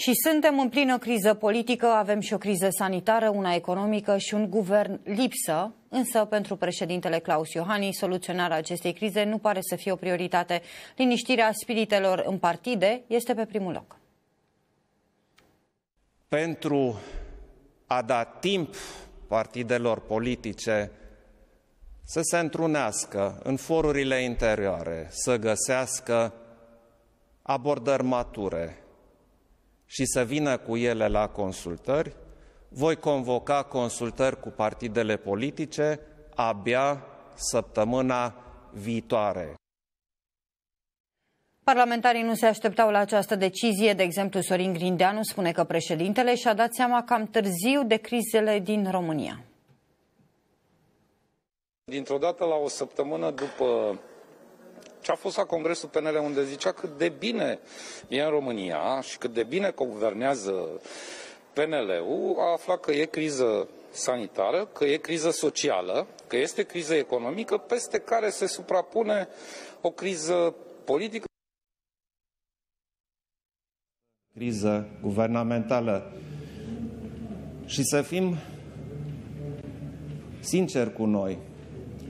Și suntem în plină criză politică, avem și o criză sanitară, una economică și un guvern lipsă, însă pentru președintele Claus Iohannis, soluționarea acestei crize nu pare să fie o prioritate. Liniștirea spiritelor în partide este pe primul loc. Pentru a da timp partidelor politice să se întrunească în forurile interioare, să găsească abordări mature, și să vină cu ele la consultări, voi convoca consultări cu partidele politice abia săptămâna viitoare. Parlamentarii nu se așteptau la această decizie. De exemplu, Sorin Grindeanu spune că președintele și-a dat seama cam târziu de crizele din România. Dintr-o dată, la o săptămână după ce a fost la Congresul PNL unde zicea cât de bine e în România și cât de bine guvernează PNL-ul, a aflat că e criză sanitară, că e criză socială, că este criză economică, peste care se suprapune o criză politică. Criză guvernamentală. Și să fim sinceri cu noi,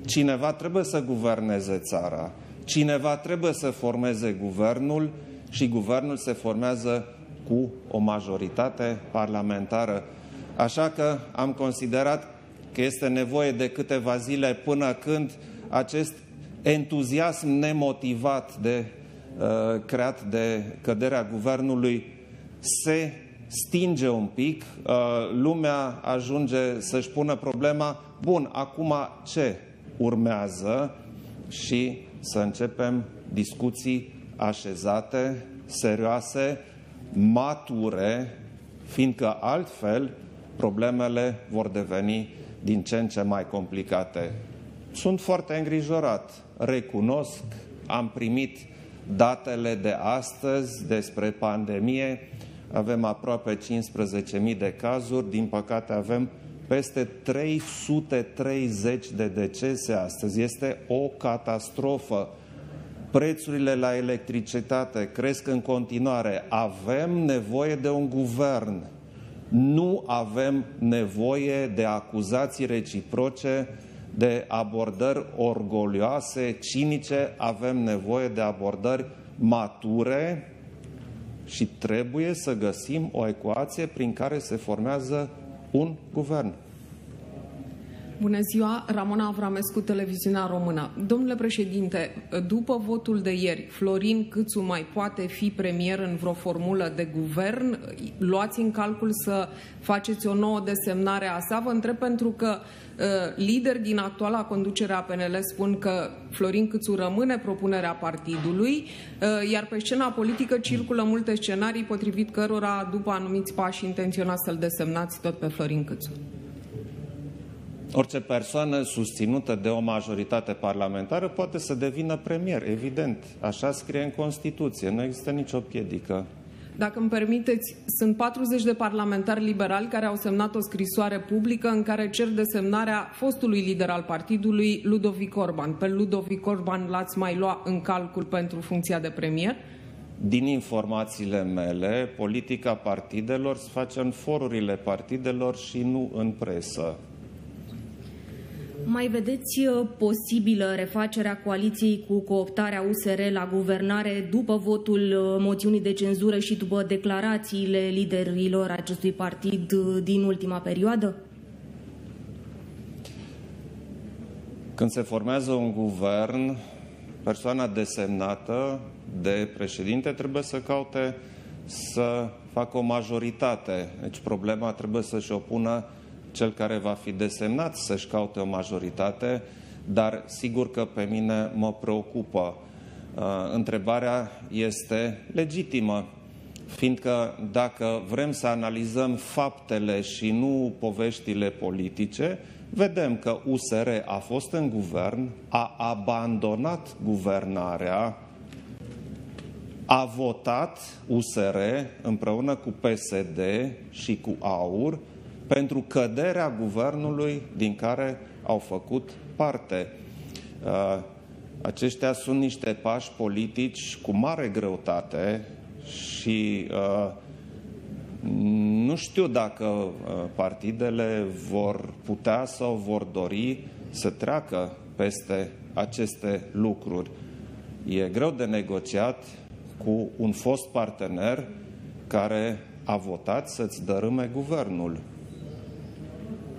cineva trebuie să guverneze țara. Cineva trebuie să formeze guvernul și guvernul se formează cu o majoritate parlamentară. Așa că am considerat că este nevoie de câteva zile până când acest entuziasm nemotivat de uh, creat de căderea guvernului se stinge un pic, uh, lumea ajunge să-și pună problema, bun, acum ce urmează și să începem discuții așezate, serioase, mature, fiindcă altfel problemele vor deveni din ce în ce mai complicate. Sunt foarte îngrijorat, recunosc, am primit datele de astăzi despre pandemie, avem aproape 15.000 de cazuri, din păcate avem peste 330 de decese astăzi. Este o catastrofă. Prețurile la electricitate cresc în continuare. Avem nevoie de un guvern. Nu avem nevoie de acuzații reciproce, de abordări orgolioase, cinice. Avem nevoie de abordări mature și trebuie să găsim o ecuație prin care se formează un guvern. Bună ziua, Ramona Avramescu, Televiziunea Română. Domnule președinte, după votul de ieri, Florin Câțu mai poate fi premier în vreo formulă de guvern? Luați în calcul să faceți o nouă desemnare a sa? Vă întreb pentru că uh, lideri din actuala conducere a PNL spun că Florin Câțu rămâne propunerea partidului, uh, iar pe scena politică circulă multe scenarii potrivit cărora, după anumiți pași, intenționați să-l desemnați tot pe Florin Câțu. Orice persoană susținută de o majoritate parlamentară poate să devină premier, evident. Așa scrie în Constituție, nu există nicio piedică. Dacă îmi permiteți, sunt 40 de parlamentari liberali care au semnat o scrisoare publică în care cer desemnarea fostului lider al partidului, Ludovic Orban. Pe Ludovic Orban l-ați mai lua în calcul pentru funcția de premier? Din informațiile mele, politica partidelor se face în forurile partidelor și nu în presă. Mai vedeți uh, posibilă refacerea coaliției cu cooptarea USR la guvernare după votul uh, moțiunii de cenzură și după declarațiile liderilor acestui partid uh, din ultima perioadă? Când se formează un guvern, persoana desemnată de președinte trebuie să caute să facă o majoritate. Deci problema trebuie să-și opună cel care va fi desemnat să-și caute o majoritate, dar sigur că pe mine mă preocupă. Uh, întrebarea este legitimă, fiindcă dacă vrem să analizăm faptele și nu poveștile politice, vedem că USR a fost în guvern, a abandonat guvernarea, a votat USR împreună cu PSD și cu AUR pentru căderea guvernului din care au făcut parte. Uh, aceștia sunt niște pași politici cu mare greutate și uh, știu dacă uh, partidele vor putea sau vor dori să treacă peste aceste lucruri. E greu de negociat cu un fost partener care a votat să-ți dărâme guvernul.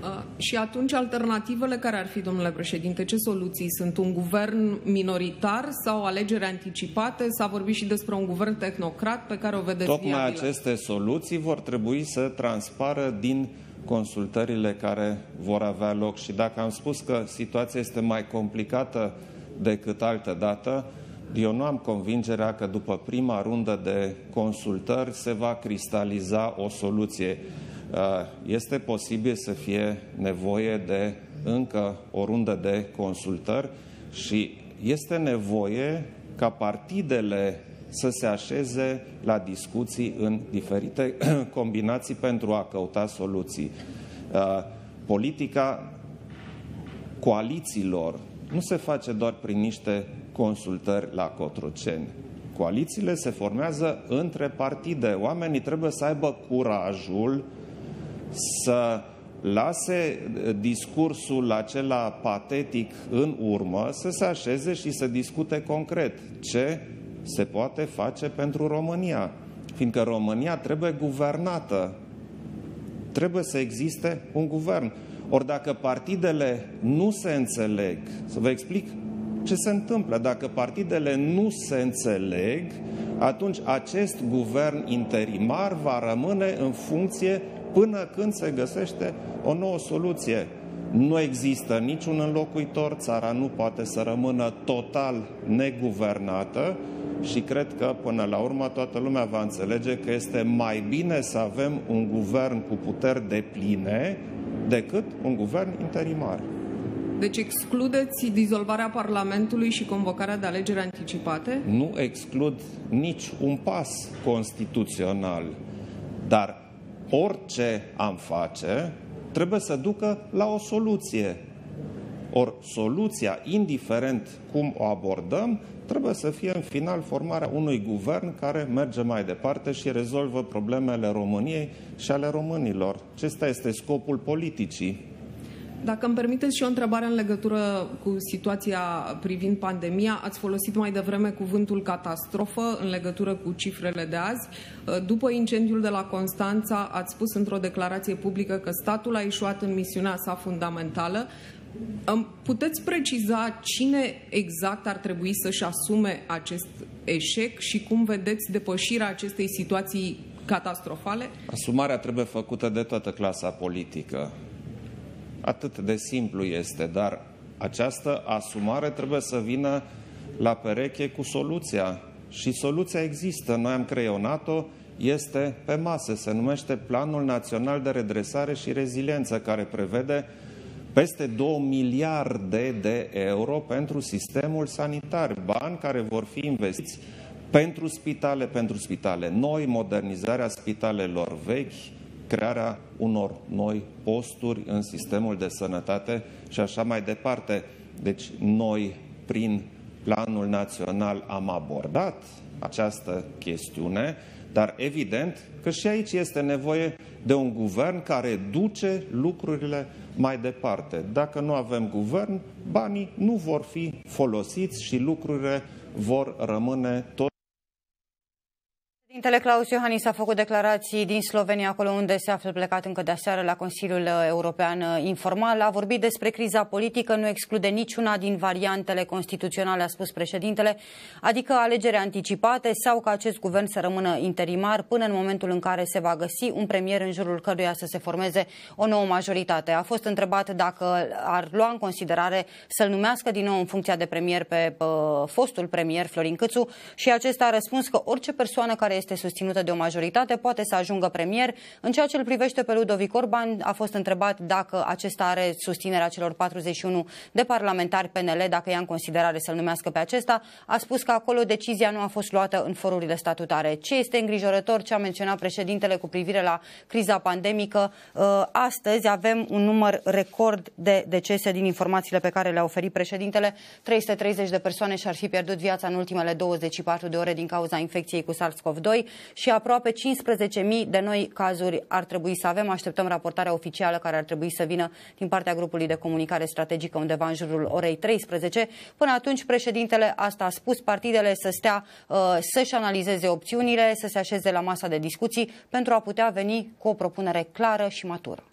Uh, și atunci alternativele care ar fi, domnule președinte, ce soluții sunt? Un guvern minoritar sau alegeri anticipate? S-a vorbit și despre un guvern tehnocrat pe care o vedeți Tocmai viabilă. aceste soluții vor trebui să transpară din consultările care vor avea loc. Și dacă am spus că situația este mai complicată decât altă dată, eu nu am convingerea că după prima rundă de consultări se va cristaliza o soluție. Uh, este posibil să fie nevoie de încă o rundă de consultări și este nevoie ca partidele să se așeze la discuții în diferite combinații pentru a căuta soluții. Uh, politica coalițiilor nu se face doar prin niște consultări la Cotroceni. Coalițiile se formează între partide. Oamenii trebuie să aibă curajul să lase discursul acela patetic în urmă, să se așeze și să discute concret ce se poate face pentru România. Fiindcă România trebuie guvernată. Trebuie să existe un guvern. Ori dacă partidele nu se înțeleg, să vă explic ce se întâmplă. Dacă partidele nu se înțeleg, atunci acest guvern interimar va rămâne în funcție până când se găsește o nouă soluție. Nu există niciun înlocuitor, țara nu poate să rămână total neguvernată și cred că până la urmă toată lumea va înțelege că este mai bine să avem un guvern cu puteri de pline decât un guvern interimar. Deci excludeți dizolvarea Parlamentului și convocarea de alegeri anticipate? Nu exclud nici un pas constituțional, dar orice am face trebuie să ducă la o soluție. Ori soluția, indiferent cum o abordăm, trebuie să fie în final formarea unui guvern care merge mai departe și rezolvă problemele României și ale românilor. Acesta este scopul politicii. Dacă îmi permiteți și o întrebare în legătură cu situația privind pandemia, ați folosit mai devreme cuvântul catastrofă în legătură cu cifrele de azi. După incendiul de la Constanța, ați spus într-o declarație publică că statul a ieșuat în misiunea sa fundamentală. Puteți preciza cine exact ar trebui să-și asume acest eșec și cum vedeți depășirea acestei situații catastrofale? Asumarea trebuie făcută de toată clasa politică. Atât de simplu este, dar această asumare trebuie să vină la pereche cu soluția. Și soluția există. Noi am creionat-o, este pe masă. Se numește Planul Național de Redresare și Reziliență, care prevede peste 2 miliarde de euro pentru sistemul sanitar, bani care vor fi investiți pentru spitale, pentru spitale noi, modernizarea spitalelor vechi, crearea unor noi posturi în sistemul de sănătate și așa mai departe. Deci noi, prin planul național, am abordat această chestiune, dar evident că și aici este nevoie de un guvern care duce lucrurile mai departe. Dacă nu avem guvern, banii nu vor fi folosiți și lucrurile vor rămâne tot Președintele Claus Iohannis a făcut declarații din Slovenia, acolo unde se află plecat încă de aseară la Consiliul European Informal. A vorbit despre criza politică, nu exclude niciuna din variantele constituționale, a spus președintele, adică alegeri anticipate sau ca acest guvern să rămână interimar până în momentul în care se va găsi un premier în jurul căruia să se formeze o nouă majoritate. A fost întrebat dacă ar lua în considerare să-l numească din nou în funcția de premier pe uh, fostul premier Florin Câțu și acesta a răspuns că orice persoană care este susținută de o majoritate, poate să ajungă premier. În ceea ce îl privește pe Ludovic Orban, a fost întrebat dacă acesta are susținerea celor 41 de parlamentari PNL, dacă ia în considerare să-l numească pe acesta. A spus că acolo decizia nu a fost luată în forurile statutare. Ce este îngrijorător, ce a menționat președintele cu privire la criza pandemică, uh, astăzi avem un număr record de decese din informațiile pe care le-a oferit președintele. 330 de persoane și-ar fi pierdut viața în ultimele 24 de ore din cauza infecției cu SARS-CoV-2. 2 și aproape 15.000 de noi cazuri ar trebui să avem. Așteptăm raportarea oficială care ar trebui să vină din partea grupului de comunicare strategică undeva în jurul orei 13. Până atunci, președintele asta a spus partidele să stea, uh, să-și analizeze opțiunile, să se așeze la masa de discuții pentru a putea veni cu o propunere clară și matură.